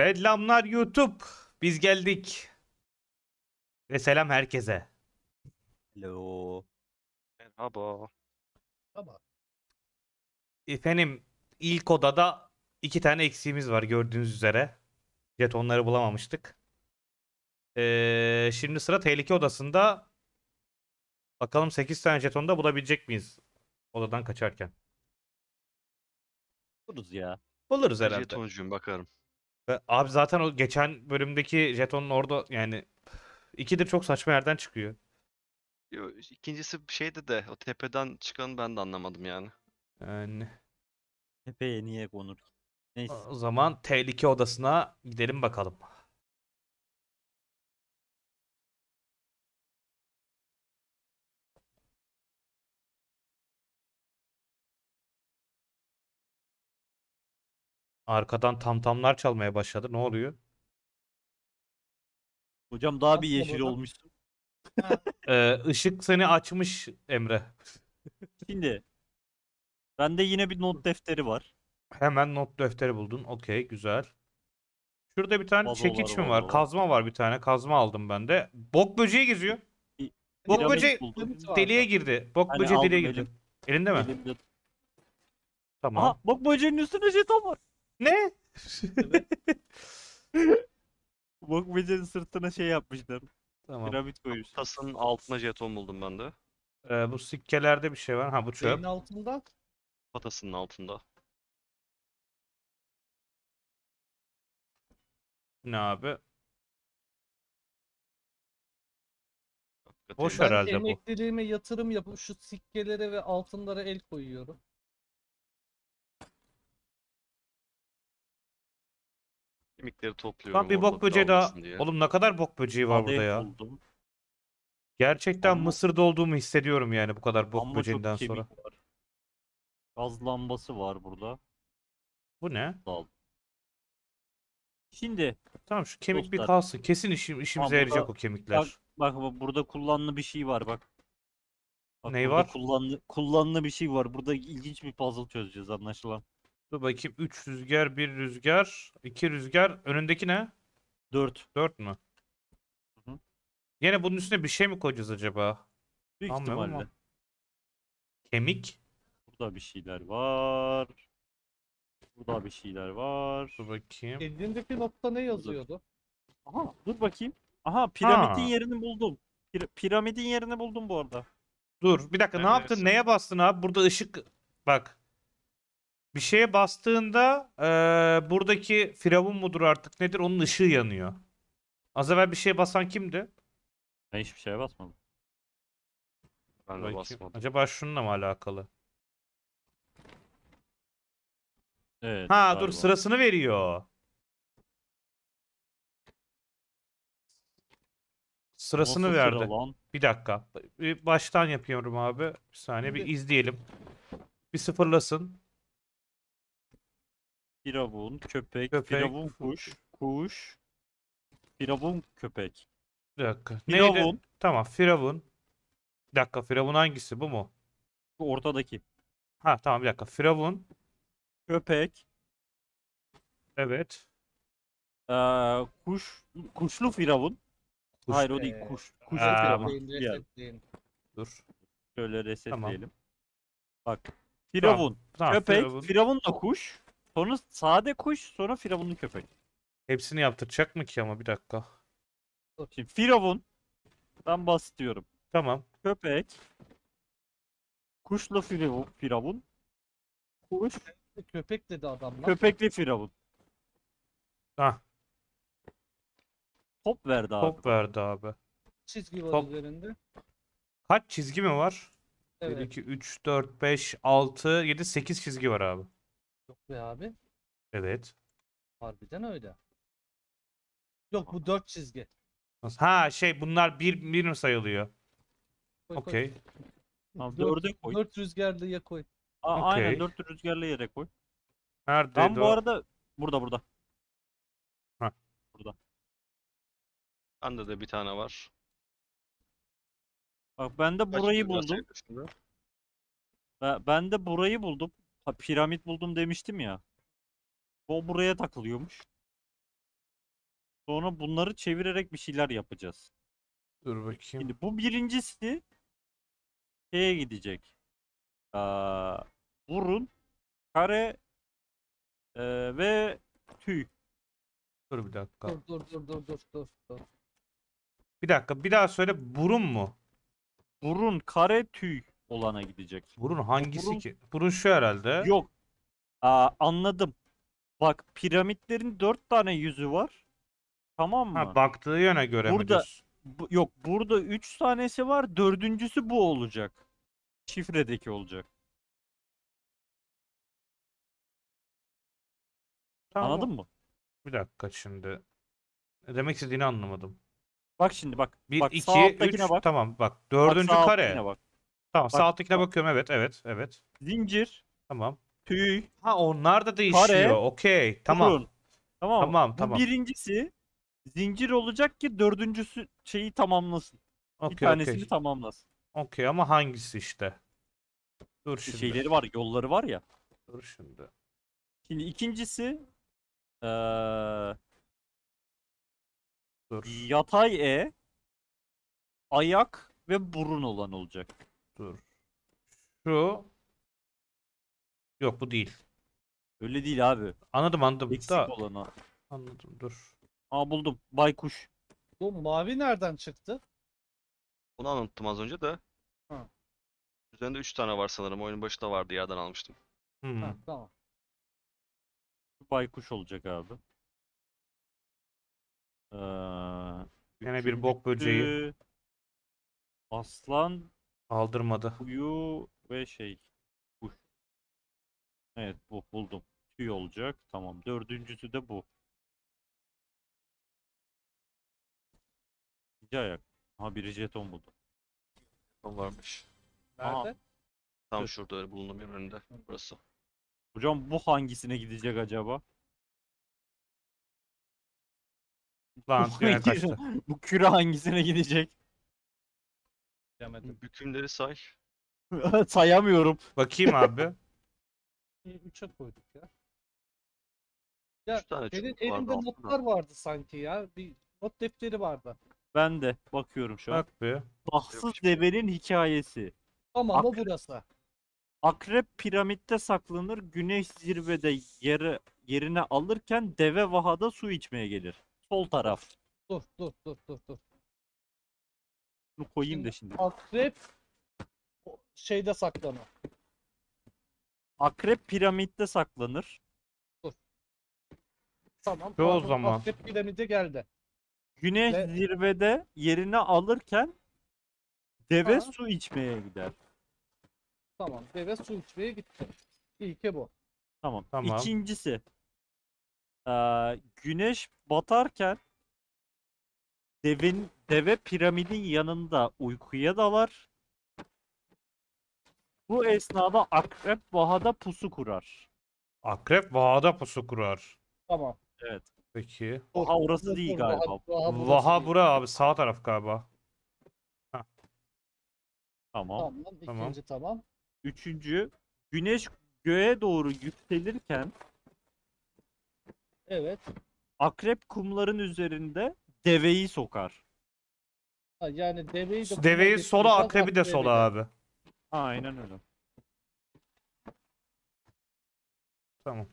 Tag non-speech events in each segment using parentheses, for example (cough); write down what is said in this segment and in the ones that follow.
Selamlar YouTube. Biz geldik. Ve selam herkese. Hello. Merhaba. Ama Efendim ilk odada iki tane eksiğimiz var gördüğünüz üzere. Jetonları bulamamıştık. Ee, şimdi sıra tehlike odasında. Bakalım 8 tane jeton da bulabilecek miyiz? Odadan kaçarken. Buluruz ya. Buluruz herhalde. Jetoncuyum bakarım. Ve Abi zaten o geçen bölümdeki jetonun orada yani ikidir çok saçma yerden çıkıyor. Yo, İkincisi şeydi de o tepeden çıkanı ben de anlamadım yani. Yani Tepeye niye konur? Neyse. o zaman tehlike odasına gidelim bakalım. Arkadan tamtamlar çalmaya başladı. Ne oluyor? Hocam daha bir yeşil olmuşsun. (laughs) Ee, ışık seni açmış Emre. Şimdi. Bende yine bir not defteri var. Hemen not defteri buldun. Okey, güzel. Şurada bir tane Vazolar, çekiç mi var? Kazma var bir tane. Kazma aldım ben de. Bok böceği geziyor. Bok Piramit böceği buldum. Deliğe girdi. Bok Hani böceği aldım, deliğe girdi. elim- Elinde mi? Elimde- Tamam. Aha bak böceğin üstünde jeton var. Ne? (laughs) Böceğin sırtına şey yapmışlar. Tamam. Piramit koymuş. Tasının altına jeton buldum ben de. Ee, bu sikkelerde bir şey var. Ha bu çöp. altında Patasının altında. Ne abi? Boş ben herhalde bu. emekliliğime yatırım yapıp şu sikkelere ve altınlara el koyuyorum. Kemikleri topluyorum Lan bir orada bok böceği daha. dağılmasın diye. Oğlum ne kadar bok böceği var burada ya. buldum. Gerçekten Ama- Mısır'da olduğumu hissediyorum yani bu kadar bok Amma çok böceğinden kemik sonra. var. Gaz lambası var burada. Bu ne? Ol. Şimdi Tamam şu kemik bir Dostlar. kalsın. Kesin işim, işimize burada- yarayacak o kemikler. bak, bak bak burada kullanılı bir şey var bak. Bak Ney burada var? Kullanlı, kullanılı bir şey var. Burada ilginç bir puzzle çözeceğiz anlaşılan. Dur bakayım 3 rüzgar, 1 rüzgar, 2 rüzgar. Önündeki ne? 4. 4 mü? Hı hı. Yine bunun üstüne bir şey mi koyacağız acaba? Büyük Sanmıyorum ihtimalle. ama. Kemik. Burada bir şeyler var. Burada bir şeyler var. Dur bakayım. Elindeki notta ne yazıyordu? Aha dur bakayım. Aha piramidin Ha. yerini buldum. Pir- piramidin yerini buldum bu arada. Dur bir dakika ne yaptın? Neredesin? Neye bastın abi? Burada ışık bak. Bir şeye bastığında eee, buradaki firavun mudur artık nedir? Onun ışığı yanıyor. Az evvel bir şeye basan kimdi? Ben hiçbir şeye basmadım. Ben de Bakayım. basmadım. Acaba şununla mı alakalı? Evet. Ha dur galiba. sırasını veriyor. Sırasını Nasıl verdi. sıra lan? Bir dakika. Bir baştan yapıyorum abi. Bir saniye bir izleyelim. Bir sıfırlasın. Firavun, köpek, Köpek, firavun kuş, kuş, firavun köpek. Bir dakika. Neydi? Firavun, Tamam Firavun. Bir dakika Firavun hangisi bu mu? bu ortadaki. Ha tamam bir dakika. Firavun. Köpek, Evet. eee, kuş, kuşlu firavun. Kuş- Hayır o değil Ee, kuş. Kuşlu Aa, firavun. Resetleyin. Dur. Şöyle resetleyelim. Bak. Tamam, Firavun, Tamam köpek, Firavun. firavun da kuş. Sonra sade kuş, sonra firavunlu köpek. Hepsini yaptıracak mı ki ama bir dakika. Şimdi firavun. Ben bas diyorum. Tamam. Köpek. Kuşlu firavun. firavun kuş. Köpek dedi adamlar. Köpekli firavun. Hah Top verdi abi. top verdi abi. Çizgi var Top. üzerinde. Kaç çizgi mi var? 1, Evet. 2, 3, 4, 5, 6, 7, 8 çizgi var abi. Yok be abi. Evet. Harbiden öyle. Yok bu dört çizgi. Nasıl? Ha şey bunlar bir, bir mi sayılıyor? Koy, koy. Okey. Tamam, Dört- dörde koy. Dört rüzgarlıya koy. Aa, Aynen Okey. dört rüzgarlı yere koy. Neredeydi Ben bu arada burada burada. Bende de bir tane var. Bak ben de Kaç burayı rüzgar buldum. ben de burayı buldum. Ha, piramit buldum demiştim ya. O buraya takılıyormuş. Sonra bunları çevirerek bir şeyler yapacağız. Dur bakayım. Şimdi bu birincisi şeye gidecek. Aa, burun, kare e, ve tüy. Dur bir dakika. Dur dur dur dur dur dur. dur. Bir dakika. Bir daha söyle. Burun mu? Burun, kare, tüy olana gidecek. Burun hangisi burun- ki? Burun şu herhalde. Yok. Aa, anladım. Bak piramitlerin dört tane yüzü var. Tamam mı? Ha, baktığı yöne göre mi Burada- diyorsun? Bu- yok burada üç tanesi var. Dördüncüsü bu olacak. Şifredeki olacak. Tamam. Anladın mı? Bir dakika şimdi. Ne demek istediğini anlamadım. Bak şimdi bak. 1, bak 2, sağ 3. alttakine bak. Tamam bak. Bak Dördüncü sağ kare. alttakine bak. Tamam sağ Bak, alttakine bak. bakıyorum. Evet evet evet. Zincir, Tamam. tüy, Ha onlar da değişiyor. Okey. Tamam. burun. Tamam. mı? Tamam, Bu tamam. birincisi zincir olacak ki dördüncüsü şeyi tamamlasın. Bir Okey tanesini okey. tamamlasın. Okey ama hangisi işte? Dur şimdi. Şeyleri var, yolları var ya. Dur şimdi. Şimdi ikincisi eee Dur. yatay E, ayak ve burun olan olacak. Dur. Şu. Yok bu değil. Öyle değil abi. Anladım anladım. Eksik Da, olanı. anladım dur. Aa buldum. Baykuş. Bu mavi nereden çıktı? Onu anlattım az önce de. Ha. Üzerinde 3 tane var sanırım. Oyunun başında vardı yerden almıştım. Hmm. Ha, tamam. Baykuş olacak abi. Ee, Yine bir bok böceği Aslan, aldırmadı. kuyu ve şey. Kuş. Evet bu buldum. Tüy olacak. Tamam. Dördüncüsü de bu. İkinci ayak. Ha biri jeton buldu. O varmış. Aha. Nerede? Tam Dur. şurada öyle bulunduğum yerin önünde. Burası. Hocam bu hangisine gidecek acaba? Lan hangisi- kaçtı. (laughs) Bu küre hangisine gidecek? Bilemedim. (laughs) Bükümleri say. (laughs) Sayamıyorum. Bakayım abi. (laughs) İyi, Üçe koyduk ya. Ya 3 tane senin çubuk vardı elinde altında. notlar vardı sanki ya. Bir not defteri vardı. Ben de bakıyorum şu an. Bak bir. Bahtsız Yok. devenin hikayesi. Tamam o Ak- burası. Akrep piramitte saklanır, güneş zirvede yeri, yerine alırken deve vahada su içmeye gelir. Sol taraf. Dur dur dur dur dur. Bunu koyayım da şimdi. Akrep şeyde saklanıyor. Akrep piramitte saklanır. Tamam. Şu o zaman. Akrep piramide geldi. Güneş Ve- zirvede yerini alırken deve Ha. su içmeye gider. Tamam. Deve su içmeye gitti. İlki bu. Tamam. Tamam. İkincisi. eee, güneş batarken devin deve piramidin yanında uykuya dalar. Bu esnada akrep vahada pusu kurar. Akrep vahada pusu kurar. Tamam. Evet. Peki. Vaha orası değil galiba. Vaha- Vaha bura abi sağ taraf galiba. Tamam. Tamam. Tamam. ikinci tamam. Üçüncü. Güneş göğe doğru yükselirken Evet. akrep kumların üzerinde deveyi sokar. Ha, yani deveyi de Deveyi sola akrebi de sola abi. Aynen öyle. Tamam.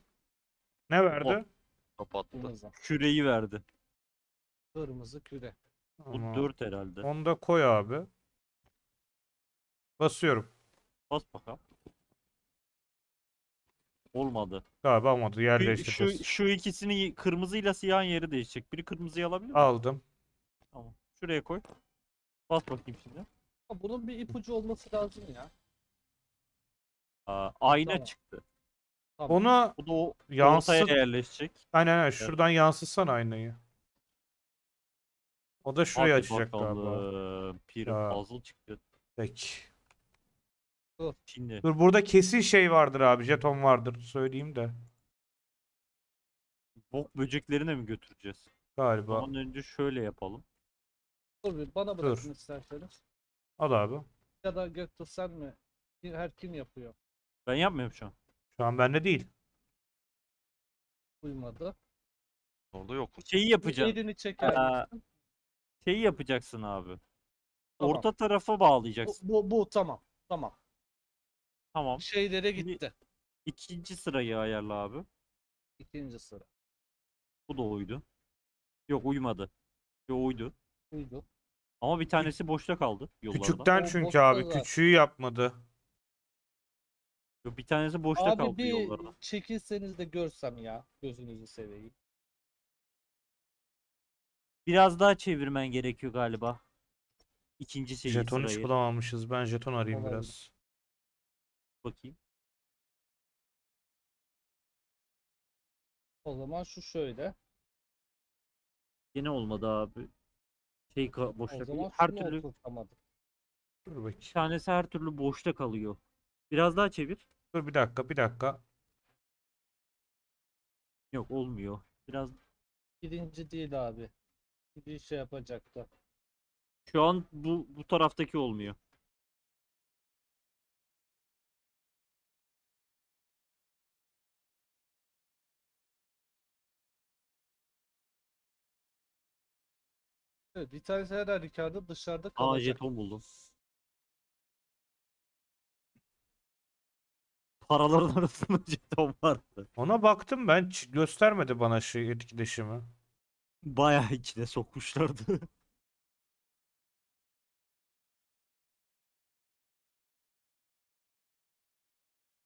Ne verdi? Kapattı. Kırmızı. Küreyi verdi. Kırmızı küre. Bu Tamam. dört herhalde. Onu da koy abi. Basıyorum. Bas bakalım. Olmadı. Galiba olmadı. Şu, Yerleştireceğiz. şu, şu ikisini kırmızıyla siyahın yeri değişecek. Biri kırmızıyı alabilir mi? Aldım. Tamam. Şuraya koy. Bas bakayım şimdi. Bunun bir ipucu olması lazım ya. Aa, ayna Tamam. çıktı. Tamam. Onu Bu da o Yansıt- ortaya yerleşecek. aynen aynen şuradan yansıtsana aynayı. O da şurayı Hadi açacak galiba. bakalım. Bir Ya. puzzle çıktı. Peki. Şimdi Dur burada kesin şey vardır abi. Jeton vardır. Söyleyeyim de. bok böceklerine mi götüreceğiz? Galiba. Ondan önce şöyle yapalım. Dur bir bana Dur. bırakın isterseniz. Al abi. Ya da Göktuğ sen mi? Kim- Her kim yapıyor? Ben yapmıyorum şu an. Şu an bende değil. Uymadı. Orada yokum. Şeyi yapacaksın. Elini çeker Aa, misin? Şeyi yapacaksın abi. Tamam. Orta tarafa Bu, bağlayacaksın. bu, bu tamam. Tamam. Tamam. Şeylere Şimdi- gitti. İkinci sırayı ayarla abi. İkinci sıra. Bu da oydu. Yok uymadı. Yok uydu. Buydu. Ama bir tanesi boşta kaldı yollarda. Küçükten O çünkü boşta abi. zaten. Küçüğü yapmadı. Yok, bir tanesi boşta Abi kaldı bir yollarda. çekilseniz de görsem ya. Gözünüzü seveyim. Biraz daha çevirmen gerekiyor galiba. İkinci şeyi Jeton hiç sırayı. bulamamışız. Ben jeton arayayım Olabilir. biraz. Bakayım. O zaman şu şöyle. Yine olmadı abi. Şey ka- boşta O zaman. Her türlü oturtamadık. Dur bir bakayım. tanesi her türlü boşta kalıyor. Biraz daha çevir. Dur bir dakika bir dakika. Yok olmuyor. Biraz Birinci değil abi. Bir şey yapacaktı. şu an bu bu taraftaki olmuyor. Evet, bir tanesi her halükarda dışarıda Aa kalacak. jeton buldum. Paraların arasında (laughs) jeton vardı. Ona baktım ben. ç- Göstermedi bana şey etkileşimi. Bayağı içine sokmuşlardı.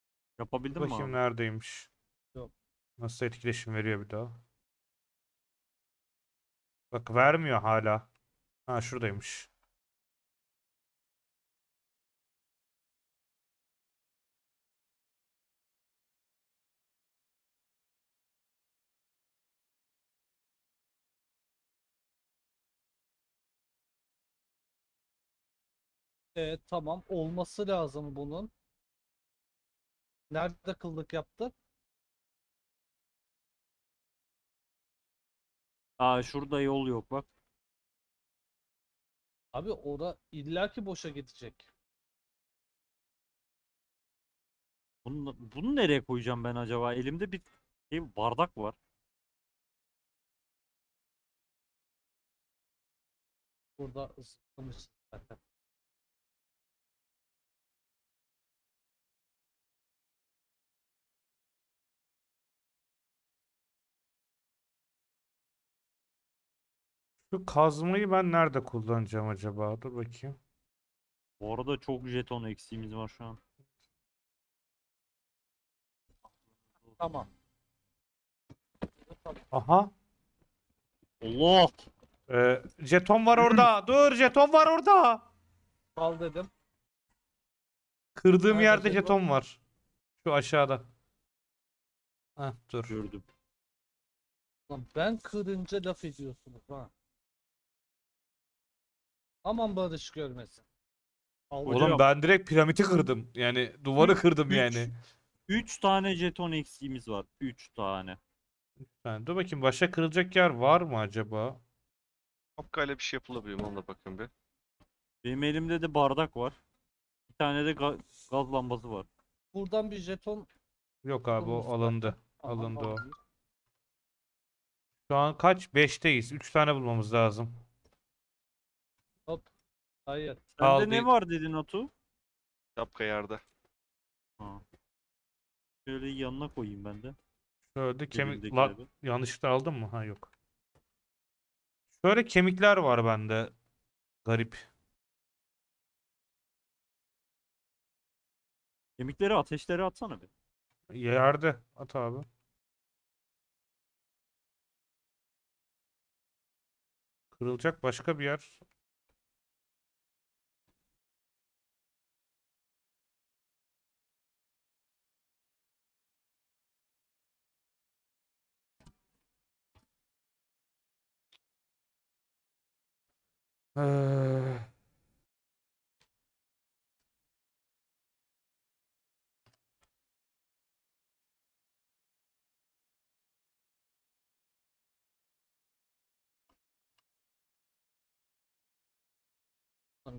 (laughs) Yapabildin mi Bakayım abi? neredeymiş. Yok. Nasıl etkileşim veriyor bir daha. Bak vermiyor hala. Ha şuradaymış. Evet tamam olması lazım bunun. Nerede kıllık yaptı? Aa şurada yol yok bak. Abi ora illaki boşa gidecek. Bunu, bunu nereye koyacağım ben acaba? Elimde bir şey, bardak var. Burada ısıtılmış zaten. Şu kazmayı ben nerede kullanacağım acaba? Dur bakayım. Bu arada çok jeton eksiğimiz var şu an. Tamam. Aha. Allah! Ee, jeton var orada. (clears throat) Dur jeton var orada. Kal dedim. Kırdığım Nerede yerde jeton? jeton var. Şu aşağıda. Heh, dur. Gördüm. Lan ben kırınca laf ediyorsunuz ha. Aman Barış görmesin. Allah Oğlum Hocam. ben direkt piramidi kırdım. Yani duvarı kırdım üç. yani. 3 tane jeton eksiğimiz var. 3 tane. Yani dur bakayım başka kırılacak yer var mı acaba? Şapkayla bir şey yapılabiliyor mu? Ona da bakın bir. Benim elimde de bardak var. Bir tane de ga- gaz lambası var. Buradan bir jeton Yok abi o alındı. Aman Alındı o. Allah'ım. Şu an kaç? 5'teyiz. 3 tane bulmamız lazım. Hayır. Sende ne var dedin Atu? Şapka yerde. Ha. Şöyle yanına koyayım ben de. Şöyle kemik... La... Yanlışlıkla aldım mı? Ha yok. Şöyle kemikler var bende. Garip. Kemikleri ateşleri atsana bir. Yerde. At abi. Kırılacak başka bir yer. Ee,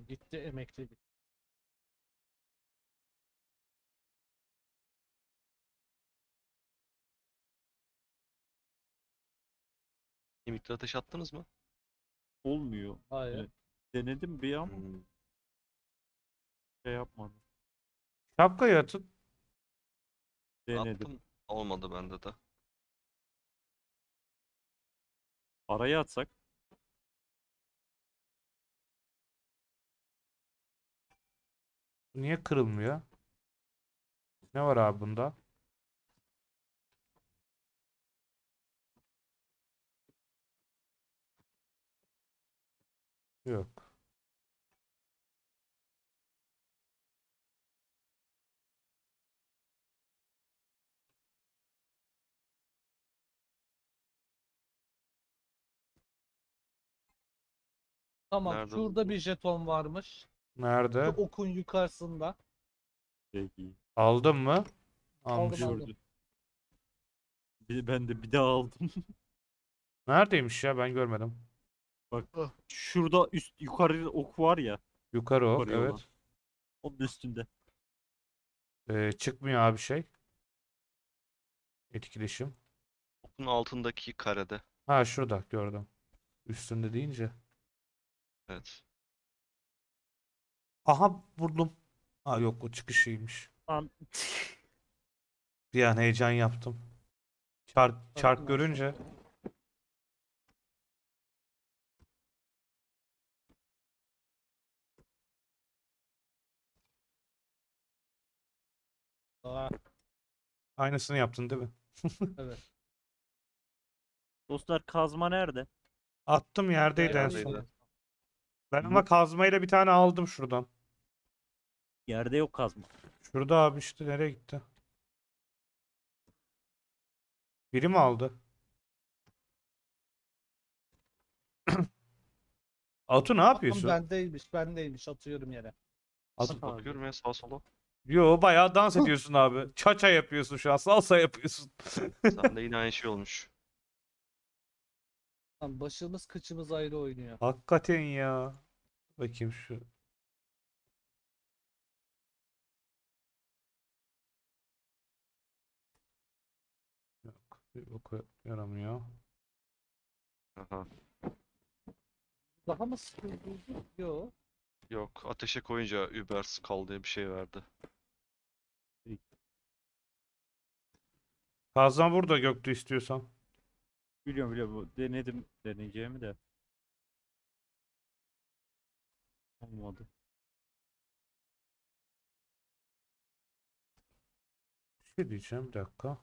gitti emekli. Kemikli ateş attınız mı? Olmuyor. Hayır. Evet. Denedim bir ama Hmm. şey yapmadım. Şapkayı atın. Denedim. Attım. Olmadı bende de. Araya atsak. Bu Niye kırılmıyor? Ne var abi bunda? Yok. Tamam Nerede şurada buldun? bir jeton varmış. Şu Nerede? okun yukarısında. Peki. Aldın mı? Aldım, Almışım. aldım. Gördüm. Bir, ben de bir daha aldım. (laughs) Neredeymiş ya ben görmedim. Bak şurada üst yukarı ok var ya. Yukarı o. Yukarıya olan. Evet. Onun üstünde. Ee, çıkmıyor abi şey. Etkileşim. Okun altındaki karede. Ha şurada gördüm. Üstünde deyince. Evet. Aha buldum. Ha yok o çıkışıymış. Lan. Bir an heyecan yaptım. Çark, çark Bakın görünce. Aynısını yaptın değil mi? evet. (laughs) Dostlar kazma nerede? Attım yerdeydi en Yerdeydi. son. Ben ama kazmayla bir tane aldım şuradan. Yerde yok kazma. Şurada abi işte nereye gitti? Biri mi aldı? Atu ne Tamam, yapıyorsun? bendeymiş, bendeymiş. Atıyorum yere. Atu- Bakıyorum ya sağa sola. Yo bayağı dans ediyorsun abi. Çaça yapıyorsun şu an. Salsa yapıyorsun. Sende (laughs) yine aynı şey olmuş. Lan başımız kıçımız ayrı oynuyor. Hakikaten ya. Bakayım şu. Yok. Bir boku yaramıyor. Aha. Daha mı sıkıldın? Yo. Yok ateşe koyunca Uber kal diye bir şey verdi. Kazan burada Göktü istiyorsan. Biliyorum biliyorum. bu- Denedim deneyeceğimi de. Olmadı. Bir şey diyeceğim bir dakika.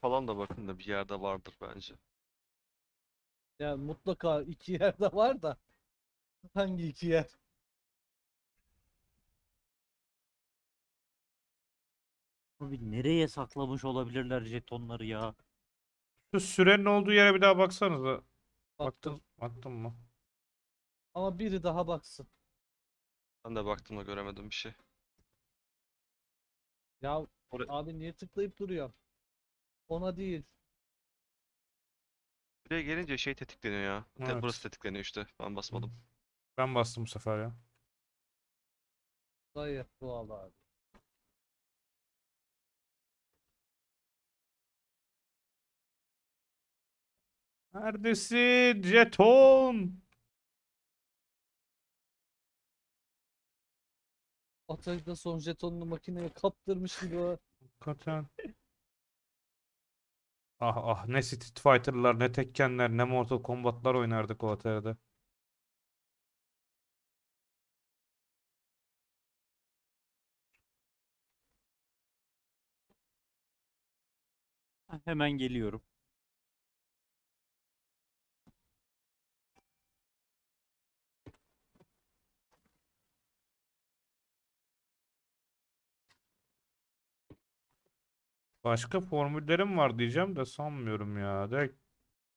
Falan da bakın da bir yerde vardır bence. Yani mutlaka iki yerde var da. Hangi iki yer? Abi nereye saklamış olabilirler jetonları ya? Şu sürenin olduğu yere bir daha baksanıza. Baktım. Baktın, baktın mı? Ama biri daha baksın. Ben de baktım da göremedim bir şey. Ya Oraya- abi niye tıklayıp duruyor? Ona değil. Buraya gelince şey tetikleniyor ya. Te- Evet. Burası tetikleniyor işte. Ben basmadım. Ben bastım bu sefer ya. Gayet doğal abi. Neredesin? Jeton. Atari da son jetonunu makineye kaptırmış gibi o. Hakikaten. Ah ah ne Street Fighter'lar ne Tekken'ler ne Mortal Kombat'lar oynardık o Atari'de. Hemen geliyorum. Başka formüllerim var diyeceğim de sanmıyorum ya. Direkt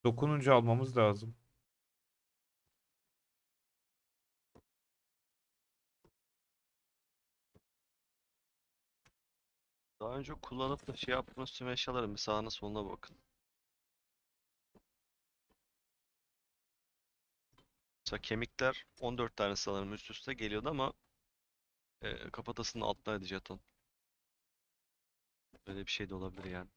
dokununca almamız lazım. Daha önce kullanıp da şey yaptığınız tüm eşyaların bir sağına soluna bakın. Mesela kemikler 14 tane sanırım üst üste geliyordu ama e, kafatasının altındaydı jeton. Böyle bir şey de olabilir yani.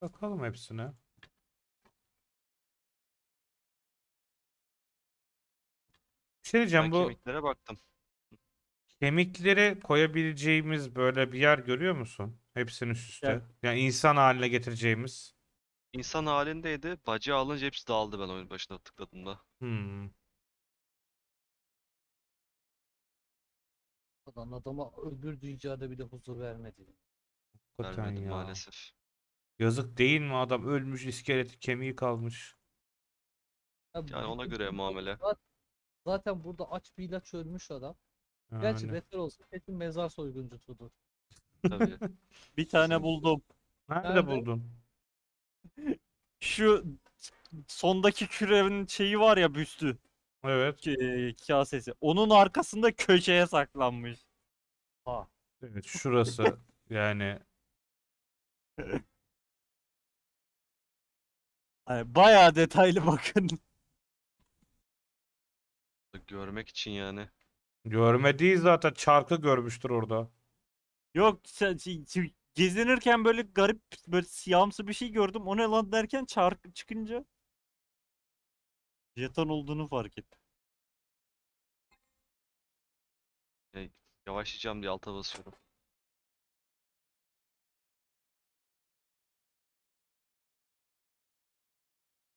Bakalım hepsine. Bir şey diyeceğim Ben bu kemiklere baktım. kemikleri koyabileceğimiz böyle bir yer görüyor musun? Hepsinin üst üste. Yer. Yani insan haline getireceğimiz. İnsan halindeydi. Bacağı alınca hepsi dağıldı ben oyun başına tıkladığımda. Hmm. Adam adama öbür dünyada bile huzur vermedi. Hakikaten Vermedim ya. maalesef. Yazık değil mi adam ölmüş iskeleti kemiği kalmış. Ya Yani ona göre muamele. Zaten burada aç bir ilaç ölmüş adam. Gerçi Yani. beter olsa kesin mezar soyguncusudur. Tabii. (laughs) Bir tane buldum. Nerede Nerede? buldun? (laughs) Şu sondaki kürenin şeyi var ya büstü. Evet. e, kasesi. Onun arkasında köşeye saklanmış. Evet şurası yani (laughs) Yani bayağı detaylı bakın. Görmek için yani. görmediği zaten çarkı görmüştür orada. Yok sen- şey- şey- gezinirken böyle garip böyle siyahımsı bir şey gördüm. O ne lan derken çark çıkınca jeton olduğunu fark ettim. Yavaşlayacağım diye alta basıyorum.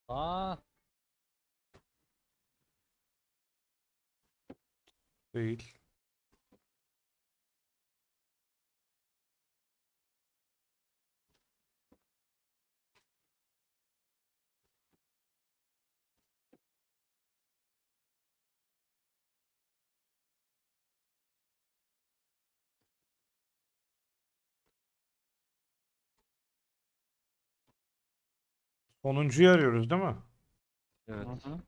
Aa, Değil. Sonuncuyu arıyoruz değil mi? Evet. Hı hı.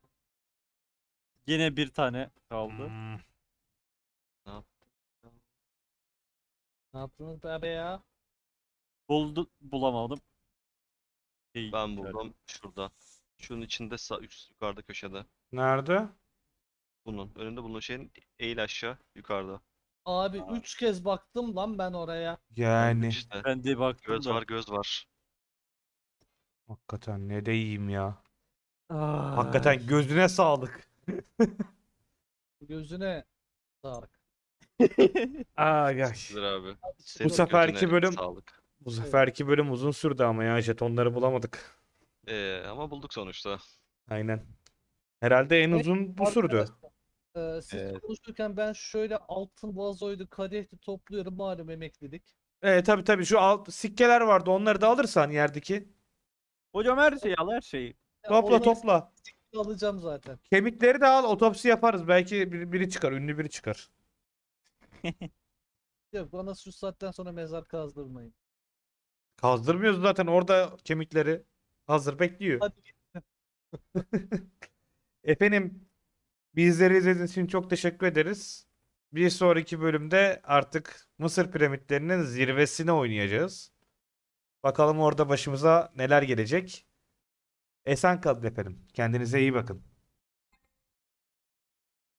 Yine bir tane kaldı. Hmm. ne yaptınız be be ya? Buldu bulamadım. Şey, Ben buldum şurada. Şunun içinde sağ üst yukarıda köşede. Nerede? Bunun önünde bulunan şeyin eğil aşağı yukarıda. Abi üç kez baktım lan ben oraya. Yani İşte Ben de baktım göz da. var göz var. Hakikaten ne de iyiyim ya. Ay. Hakikaten gözüne sağlık. Gözüne sağlık. (laughs) Ay ay. Güzel abi. Senin seferki gözüne bölüm- Sağlık. Bu seferki bölüm uzun sürdü ama ya jetonları bulamadık. Ee, ama bulduk sonuçta. Aynen. Herhalde en uzun bu sürdü. Arkadaşlar, e, siz Evet. konuşurken ben şöyle altın vazoydu, kadehti topluyorum malum emeklilik. Evet tabii tabii şu alt sikkeler vardı onları da alırsan yerdeki. Hocam her şeyi al her şeyi. Ya Topla topla. alacağım zaten. Kemikleri de al otopsi yaparız. Belki biri, biri çıkar ünlü biri çıkar. (laughs) Yok bana şu saatten sonra mezar kazdırmayın. Kazdırmıyoruz zaten orada kemikleri hazır bekliyor. Hadi (laughs) Efendim bizleri izlediğiniz için çok teşekkür ederiz. Bir sonraki bölümde artık Mısır piramitlerinin zirvesine oynayacağız. Bakalım orada başımıza neler gelecek. Esen kalın efendim. Kendinize iyi bakın.